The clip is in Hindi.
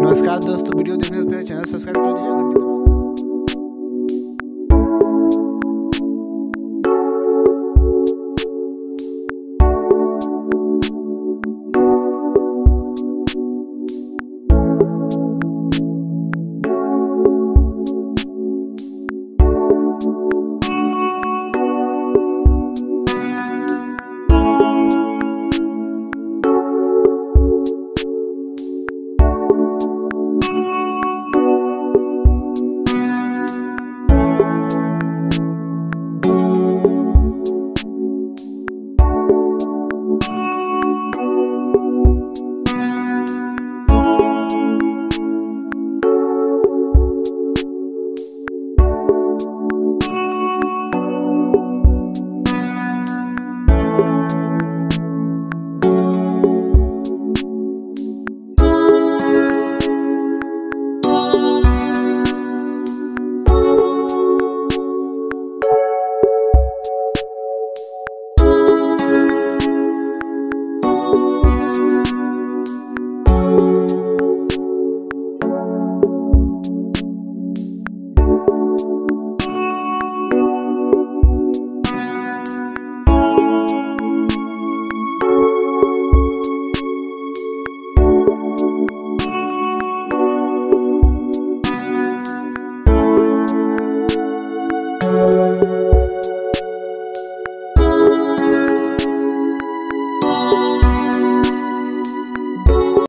नमस्कार दोस्तों वीडियो देखने से पहले चैनल सब्सक्राइब कर दबा Música